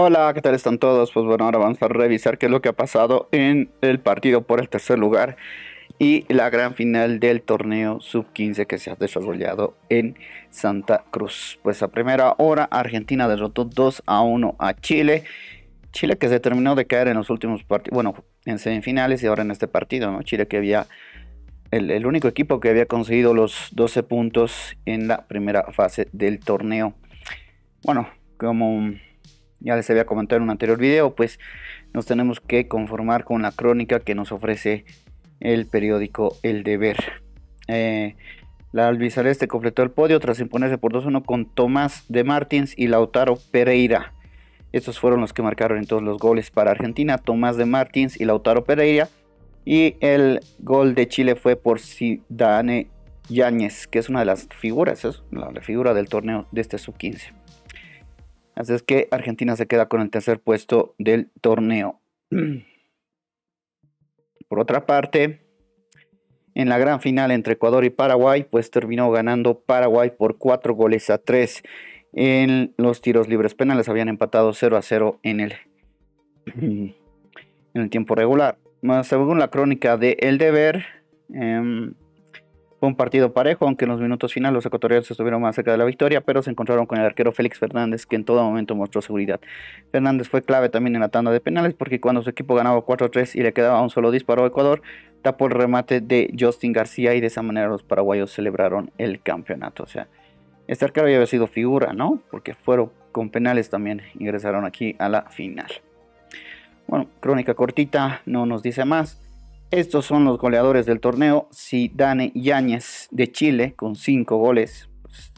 Hola, ¿qué tal están todos? Pues bueno, ahora vamos a revisar qué es lo que ha pasado en el partido por el tercer lugar y la gran final del torneo sub-15 que se ha desarrollado en Santa Cruz. Pues a primera hora Argentina derrotó 2 a 1 a Chile. Chile que se terminó de caer en los últimos partidos, bueno, en semifinales y ahora en este partido, ¿no? Chile que había el, el único equipo que había conseguido los 12 puntos en la primera fase del torneo. Bueno, como ya les había comentado en un anterior video, pues nos tenemos que conformar con la crónica que nos ofrece el periódico El Deber. Eh, la albiceleste completó el podio tras imponerse por 2-1 con Tomás de Martins y Lautaro Pereira. Estos fueron los que marcaron en todos los goles para Argentina, Tomás de Martins y Lautaro Pereira. Y el gol de Chile fue por Sidane Yáñez, que es una de las figuras, la figura del torneo de este sub-15. Así es que Argentina se queda con el tercer puesto del torneo. Por otra parte, en la gran final entre Ecuador y Paraguay, pues terminó ganando Paraguay por 4 goles a 3. En los tiros libres penales habían empatado 0 a 0 en el, en el tiempo regular. Según la crónica de El Deber, eh, fue un partido parejo, aunque en los minutos finales los ecuatorianos estuvieron más cerca de la victoria, pero se encontraron con el arquero Félix Fernández, que en todo momento mostró seguridad. Fernández fue clave también en la tanda de penales, porque cuando su equipo ganaba 4-3 y le quedaba un solo disparo a Ecuador, tapó el remate de Justin García y de esa manera los paraguayos celebraron el campeonato. O sea, este arquero ya había sido figura, ¿no? Porque fueron con penales también ingresaron aquí a la final. Bueno, crónica cortita, no nos dice más. Estos son los goleadores del torneo. Sidane Yáñez de Chile con 5 goles. Pues,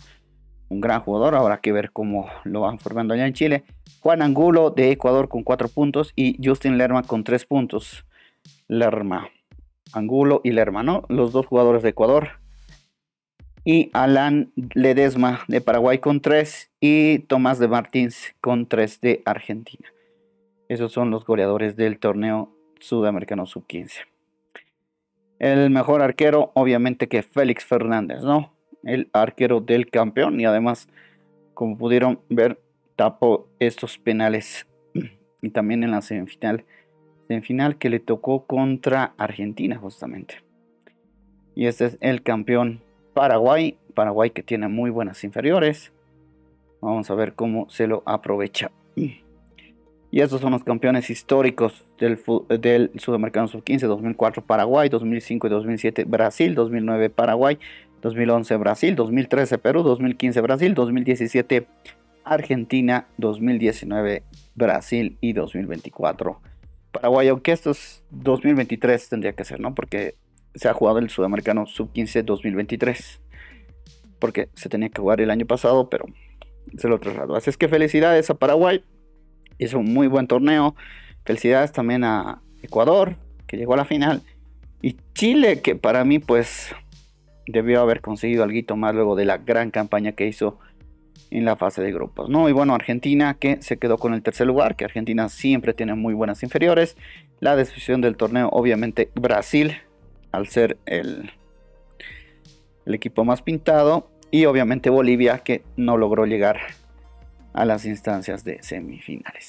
un gran jugador. Habrá que ver cómo lo van formando allá en Chile. Juan Angulo de Ecuador con 4 puntos. Y Justin Lerma con 3 puntos. Lerma. Angulo y Lerma, ¿no? Los dos jugadores de Ecuador. Y Alan Ledesma de Paraguay con 3. Y Tomás de Martins con 3 de Argentina. Esos son los goleadores del torneo sudamericano sub-15. El mejor arquero, obviamente que Félix Fernández, ¿no? El arquero del campeón y además, como pudieron ver, tapó estos penales y también en la semifinal, semifinal que le tocó contra Argentina justamente. Y este es el campeón Paraguay, Paraguay que tiene muy buenas inferiores. Vamos a ver cómo se lo aprovecha. Y estos son los campeones históricos del, Sudamericano Sub-15, 2004 Paraguay, 2005 y 2007 Brasil, 2009 Paraguay, 2011 Brasil, 2013 Perú, 2015 Brasil, 2017 Argentina, 2019 Brasil y 2024 Paraguay, aunque esto es 2023 tendría que ser, ¿no? Porque se ha jugado el Sudamericano Sub-15 2023. Porque se tenía que jugar el año pasado, pero se lo trasladó. Así es que felicidades a Paraguay hizo un muy buen torneo. Felicidades también a Ecuador, que llegó a la final. Y Chile, que para mí pues debió haber conseguido algo más luego de la gran campaña que hizo en la fase de grupos. ¿no? Y bueno, Argentina que se quedó con el tercer lugar, que Argentina siempre tiene muy buenas inferiores. La decisión del torneo, obviamente Brasil, al ser el, el equipo más pintado. Y obviamente Bolivia, que no logró llegar a las instancias de semifinales.